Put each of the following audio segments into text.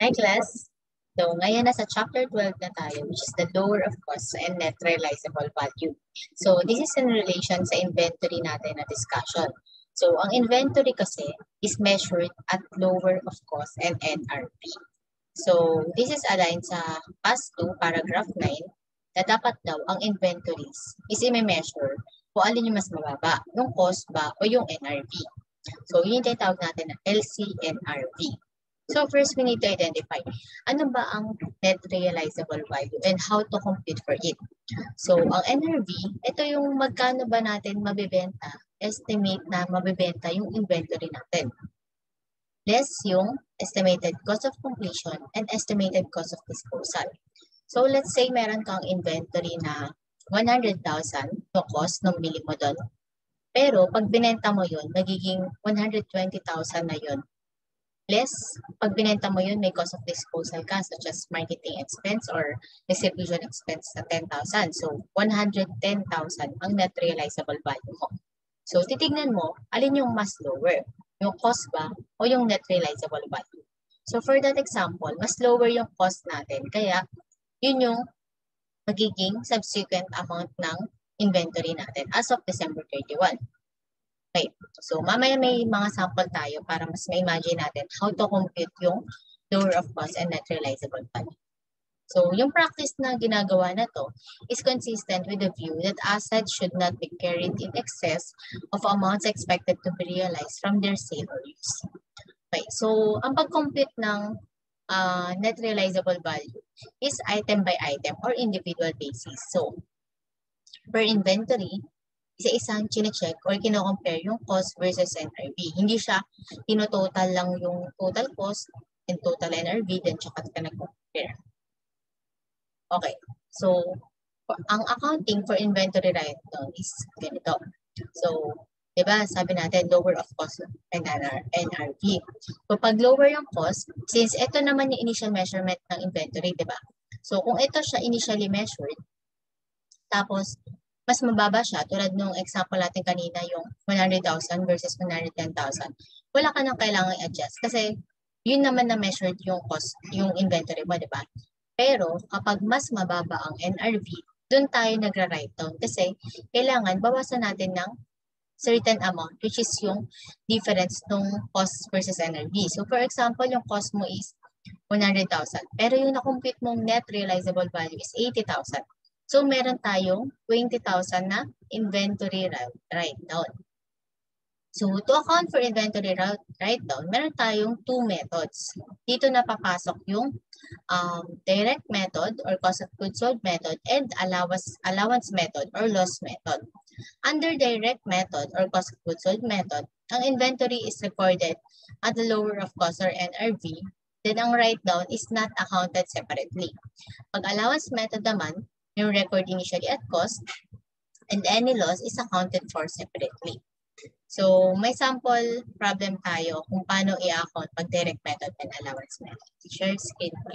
Hi class! So ngayon nasa chapter 12 na tayo which is the lower of cost and net realizable value. So this is in relation sa inventory natin na discussion. So ang inventory kasi is measured at lower of cost and NRV. So this is aligned sa past 2 paragraph 9 na dapat daw ang inventories is i-measure kung alin yung mas mababa, yung cost ba o yung NRV. So yun yung tinatawag natin na LCNRV. So first, we need to identify ano ba ang net realizable value and how to compute for it. So ang NRV, ito yung magkano ba natin mabibenta, estimate na mabibenta yung inventory natin. Less yung estimated cost of completion and estimated cost of disposal. So let's say meron kang inventory na 100,000 to cost ng bili mo doon. Pero pag binenta mo yun, magiging 120,000 na yun less pag binenta mo yun, may cost of disposal ka such as marketing expense or distribution expense na 10,000. So, 110,000 ang net realizable value mo. So, titignan mo, alin yung mas lower? Yung cost ba o yung net realizable value? So, for that example, mas lower yung cost natin. Kaya, yun yung magiging subsequent amount ng inventory natin as of December 31. Okay. So, mamaya may mga sample tayo para mas ma-imagine natin how to compute yung lower of cost and net realizable value. So, yung practice na ginagawa na to is consistent with the view that assets should not be carried in excess of amounts expected to be realized from their sale or use. Okay, so ang pag-compute ng uh, net realizable value is item by item or individual basis. So, per inventory, isa-isang chine-check or kino-compare yung cost versus NRV. Hindi siya tinototal lang yung total cost and total NRV, then tsaka ka nag-compare. Okay. So, ang accounting for inventory write-down is ganito. So, di ba, sabi natin, lower of cost and NRV. So, pag lower yung cost, since ito naman yung initial measurement ng inventory, di ba? So, kung ito siya initially measured, tapos mas mababa siya tulad nung example natin kanina yung 100,000 versus 110,000. Wala ka nang kailangan i-adjust kasi yun naman na measured yung cost, yung inventory mo, di ba? Pero kapag mas mababa ang NRV, doon tayo nagra-write down kasi kailangan bawasan natin ng certain amount which is yung difference ng cost versus NRV. So for example, yung cost mo is 100,000 pero yung na-compute mong net realizable value is 80,000. So, meron tayong 20,000 na inventory write-down. So, to account for inventory write-down, meron tayong two methods. Dito na papasok yung um, direct method or cost of goods sold method and allowance, allowance method or loss method. Under direct method or cost of goods sold method, ang inventory is recorded at the lower of cost or NRV, then ang write-down is not accounted separately. Pag allowance method naman, yung record initially at cost, and any loss is accounted for separately. So, may sample problem tayo kung paano i-account pag direct method and allowance method. Share screen po.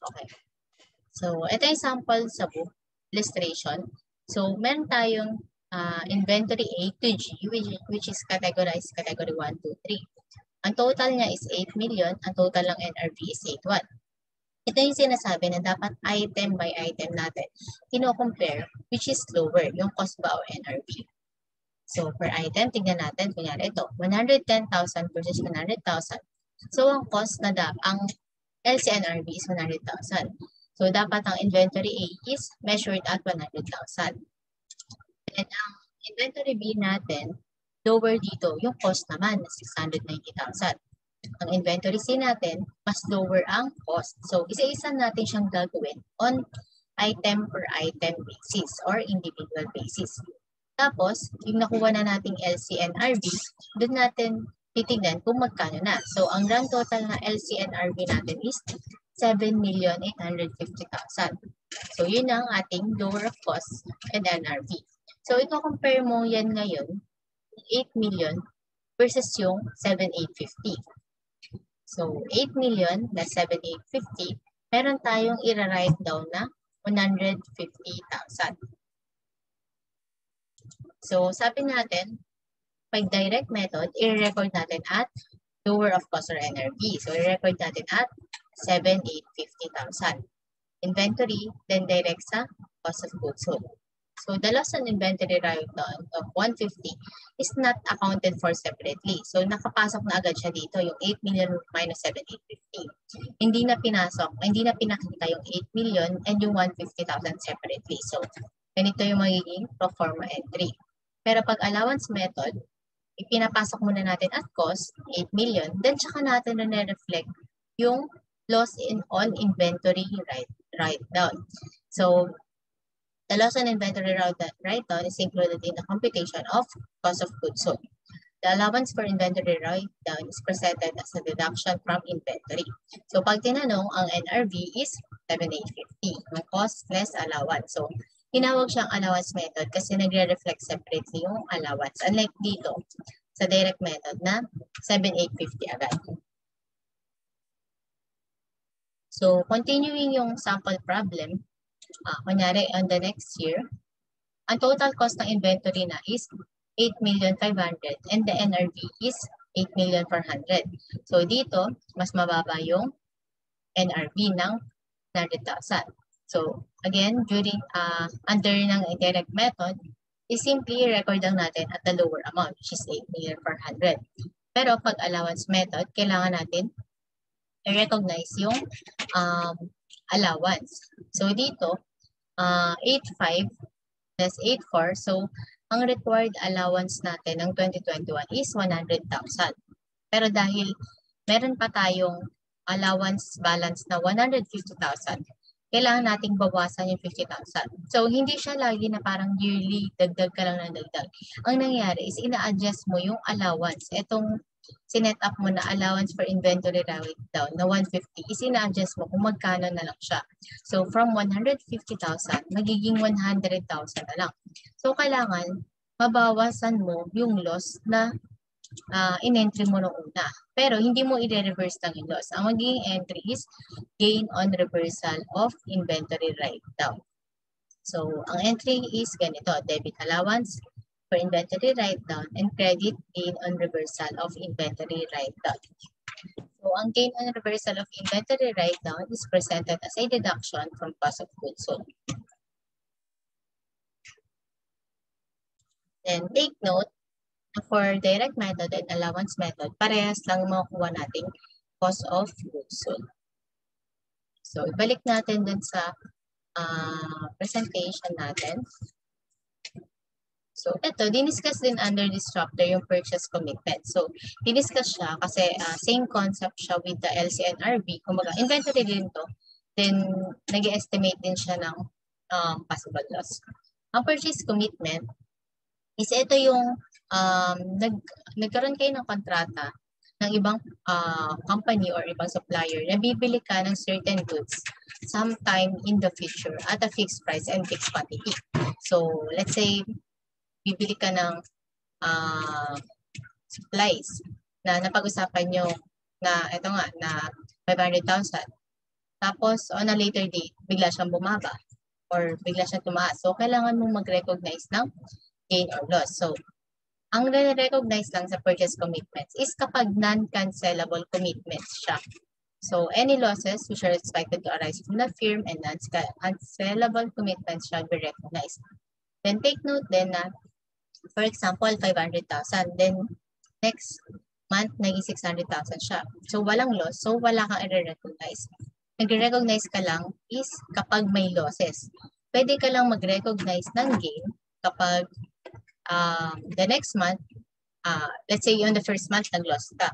Okay. So, ito yung sample sa illustration. So, meron tayong uh, inventory A to G, which, which is categorized category 1, 2, 3. Ang total niya is 8 million. Ang total ng NRV is 8.1. Ito yung sinasabi na dapat item by item natin kino-compare which is lower, yung cost ba o NRV. So, per item, tingnan natin, kunyari ito, 110,000 versus 100,000. So, ang cost na dapat, ang LCNRV is 100,000. So, dapat ang inventory A is measured at 100,000. And ang inventory B natin, lower dito, yung cost naman, 690,000 ang inventory C natin, mas lower ang cost. So, isa-isa natin siyang gagawin on item per item basis or individual basis. Tapos, yung nakuha na nating LCNRV, doon natin titignan kung magkano na. So, ang grand total na LCNRV natin is 7,850,000. So, yun ang ating lower of cost and NRV. So, ito compare mo yan ngayon, 8 million versus yung 7,850. So, 8 million na 7,850, meron tayong i-write down na 150,000. So, sabi natin, pag direct method, i-record natin at lower of cost or NRV. So, i-record natin at 7,850,000. Inventory, then direct sa cost of goods sold. So, the loss on inventory write-down of 150 is not accounted for separately. So, nakapasok na agad siya dito, yung 8 million minus 7,850. Hindi na pinasok, hindi na pinakita yung 8 million and yung 150,000 separately. So, ganito yung magiging pro forma entry. Pero pag allowance method, ipinapasok muna natin at cost, 8 million, then tsaka natin na reflect yung loss in on inventory write, write down. So, the loss on inventory write down is included in the computation of cost of goods sold. The allowance for inventory write down is presented as a deduction from inventory. So, pag tinanong, ang NRV is 7,850. Ang cost less allowance. So, tinawag siyang allowance method kasi nagre-reflect separately yung allowance. Unlike dito, sa direct method na 7,850 agad. So, continuing yung sample problem, uh, kunyari on the next year, ang total cost ng inventory na is 8,500,000 and the NRV is 8,400,000. So, dito, mas mababa yung NRV ng 900,000. So, again, during uh, under ng indirect method, is simply record lang natin at the lower amount, which is 8 million per 100. Pero pag allowance method, kailangan natin i-recognize yung um, allowance. So, dito, uh, 8.5 plus 8.4. So, ang required allowance natin ng 2021 is 100,000. Pero dahil meron pa tayong allowance balance na 150,000, kailangan nating bawasan yung 50,000. So, hindi siya lagi na parang yearly, dagdag ka lang ng dagdag. Ang nangyari is ina-adjust mo yung allowance. Itong sinet up mo na allowance for inventory write down na 150 is ina-adjust mo kung magkano na lang siya. So, from 150,000, magiging 100,000 na lang. So, kailangan mabawasan mo yung loss na uh, in-entry mo nung una. Pero hindi mo i-reverse lang yung loss. Ang magiging entry is gain on reversal of inventory write-down. So, ang entry is ganito, debit allowance for inventory write-down and credit gain on reversal of inventory write-down. So, ang gain on reversal of inventory write-down is presented as a deduction from cost of goods sold. Then, take note for direct method and allowance method, parehas lang makukuha nating cost of goods sold. So, ibalik natin dun sa uh, presentation natin. So, ito, diniscuss din under this chapter yung purchase commitment. So, diniscuss siya kasi uh, same concept siya with the LCNRB. Kumbaga, inventory din to. Then, nag estimate din siya ng um, possible loss. Ang purchase commitment is ito yung um, nag, nagkaroon kayo ng kontrata ng ibang uh, company or ibang supplier na bibili ka ng certain goods sometime in the future at a fixed price and fixed quantity. So, let's say, bibili ka ng uh, supplies na napag-usapan nyo na ito nga, na 500,000. Tapos, on a later date, bigla siyang bumaba or bigla siyang tumaas. So, kailangan mong mag-recognize ng gain or loss. So, ang re-recognize lang sa purchase commitments is kapag non-cancelable commitments siya. So, any losses which are expected to arise from the firm and non-cancelable commitments shall be recognized. Then take note then na, for example, 500,000. Then next month, naging 600,000 siya. So, walang loss. So, wala kang i-recognize. Nag-recognize ka lang is kapag may losses. Pwede ka lang mag-recognize ng gain kapag uh, the next month, uh, let's say on the first month, nag-loss ka.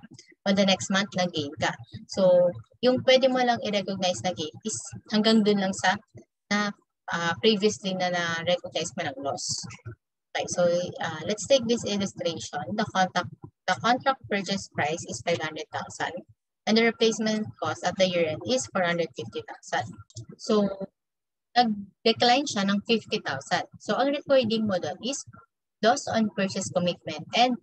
On the next month, nag-gain ka. So, yung pwede mo lang i-recognize na gain is hanggang dun lang sa na uh, previously na na-recognize mo ng loss. Okay, so uh, let's take this illustration. The contract, the contract purchase price is 500,000 and the replacement cost at the year end is 450,000. So, nag-decline siya ng 50,000. So, ang recording mo doon is loss on purchase commitment and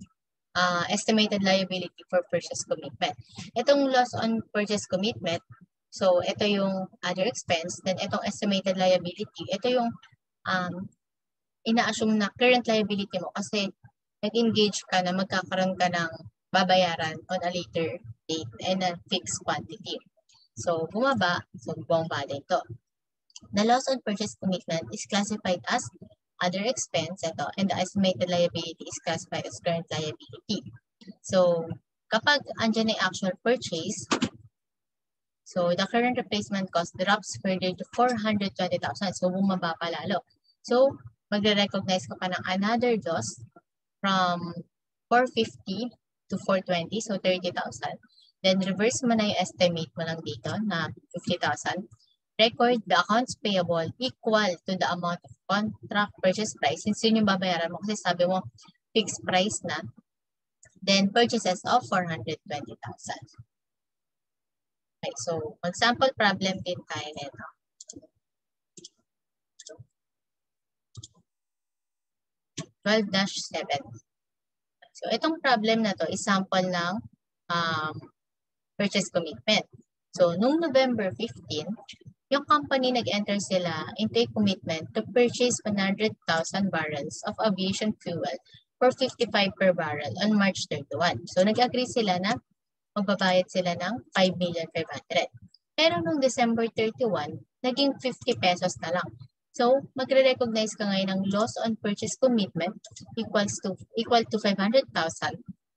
uh, estimated liability for purchase commitment. Itong loss on purchase commitment, so ito yung other expense, then itong estimated liability, ito yung um, ina-assume na current liability mo kasi nag-engage ka na magkakaroon ka ng babayaran on a later date and a fixed quantity. So, bumaba, so bumaba din to. The loss on purchase commitment is classified as other expense, ito, and the estimated liability is classified as current liability. So, kapag andyan yung actual purchase, so the current replacement cost drops further to 420,000. So, bumaba pa lalo. So, magre-recognize ka pa ng another loss from 450 to 420, so 30,000. Then reverse mo na yung estimate mo lang dito na 50,000. Record the accounts payable equal to the amount of contract purchase price. Since yun yung babayaran mo kasi sabi mo fixed price na. Then purchases of 420,000. Okay, so mag-sample problem din tayo nito. 12-7. So, itong problem na to is sample ng um, purchase commitment. So, noong November 15, yung company nag-enter sila into a commitment to purchase 100,000 barrels of aviation fuel for 55 per barrel on March 31. So, nag-agree sila na magbabayad sila ng 5,500,000. Pero noong December 31, naging 50 pesos na lang. So, magre-recognize ka ngayon ng loss on purchase commitment equals to equal to 500,000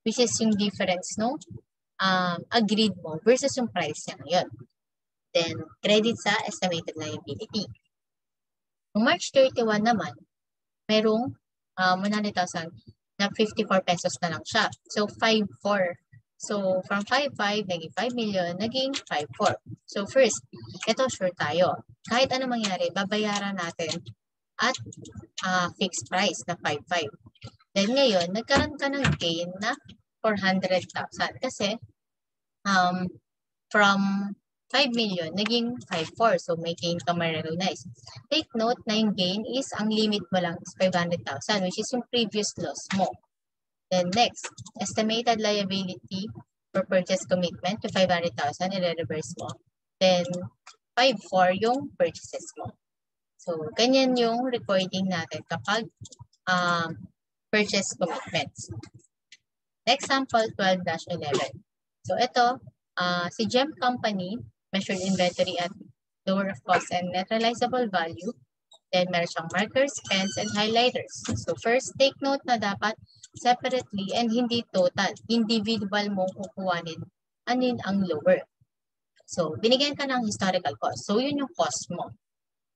which is yung difference no um, agreed mo versus yung price niya ngayon. Then, credit sa estimated liability. Noong March 31 naman, merong um, 100,000 na 54 pesos na lang siya. So, 5,4 So, from 5.5, naging 5 million, naging 5.4. So, first, ito sure tayo. Kahit ano mangyari, babayaran natin at uh, fixed price na 5.5. Then ngayon, nagkaroon ka ng gain na 400,000 kasi um, from 5 million, naging 5.4. So, may gain ka ma-recognize. Take note na yung gain is, ang limit mo lang is 500,000 which is yung previous loss mo. Then next, estimated liability for purchase commitment to 500,000, i-reverse mo. Then 5,4 yung purchases mo. So, ganyan yung recording natin kapag um, purchase commitments. Next sample, 12-11. So, ito, uh, si GEM Company measured inventory at lower of cost and net realizable value. Then, meron siyang markers, pens, and highlighters. So, first, take note na dapat separately and hindi total. Individual mo kukuhanin anin ang lower. So, binigyan ka ng historical cost. So, yun yung cost mo.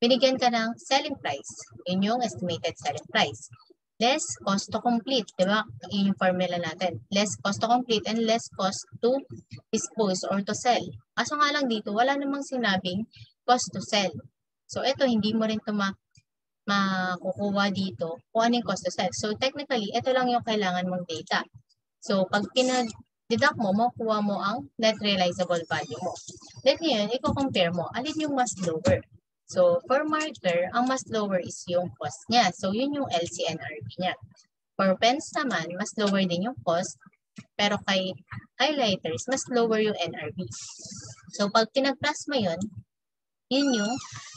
Binigyan ka ng selling price. Yun yung estimated selling price. Less cost to complete. Di ba? Yun yung formula natin. Less cost to complete and less cost to dispose or to sell. Kaso nga lang dito, wala namang sinabing cost to sell. So, ito, hindi mo rin ito makukuha dito kung ano cost to sell. So technically, ito lang yung kailangan mong data. So pag pinag-deduct mo, makukuha mo ang net realizable value mo. Then ngayon, i-compare mo, alin yung mas lower. So for marker, ang mas lower is yung cost niya. So yun yung LCNRV niya. For pens naman, mas lower din yung cost. Pero kay highlighters, mas lower yung NRV. So pag pinag-plus mo yun, yun yung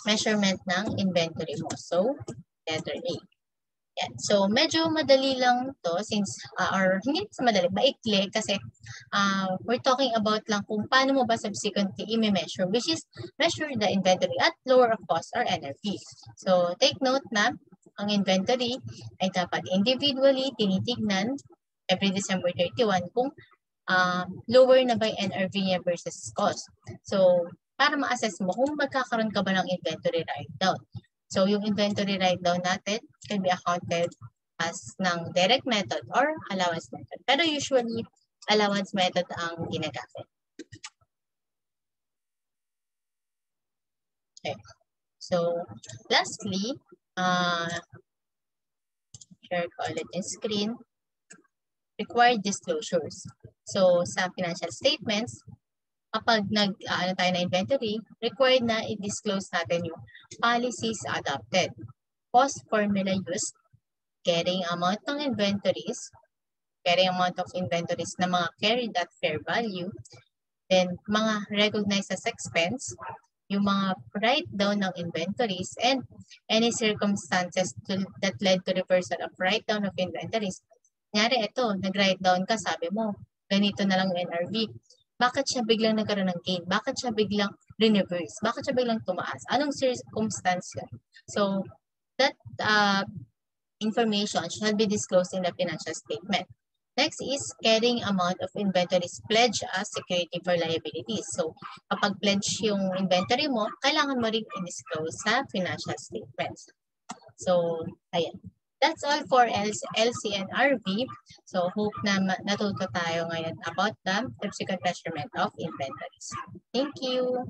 measurement ng inventory mo. So, letter A. Yan. So, medyo madali lang to since, uh, or hindi sa madali, maikli kasi uh, we're talking about lang kung paano mo ba subsequently i-measure, which is measure the inventory at lower of cost or NRP. So, take note na ang inventory ay dapat individually tinitignan every December 31 kung uh, lower na ba yung NRV niya versus cost. So, para ma-assess mo kung magkakaroon ka ba ng inventory write-down. So, yung inventory write-down natin can be accounted as ng direct method or allowance method. Pero usually, allowance method ang ginagamit. Okay. So, lastly, uh, share ko ulit yung screen. Required disclosures. So, sa financial statements, kapag nag uh, ano tayo na inventory, required na i-disclose natin yung policies adopted. Cost formula used, carrying amount ng inventories, carrying amount of inventories na mga carried at fair value, then mga recognized as expense, yung mga write-down ng inventories, and any circumstances to, that led to reversal of write-down of inventories. Nyari, ito, nag-write down ka, sabi mo, ganito na lang yung NRV. Bakit siya biglang nagkaroon ng gain? Bakit siya biglang reverse? Bakit siya biglang tumaas? Anong circumstance yun? So, that uh, information shall be disclosed in the financial statement. Next is carrying amount of inventories pledged as security for liabilities. So, kapag pledge yung inventory mo, kailangan mo rin i-disclose sa financial statements. So, ayan. That's all for LC and RV. So, hope na natuto tayo ngayon about the subsequent measurement of inventories. Thank you.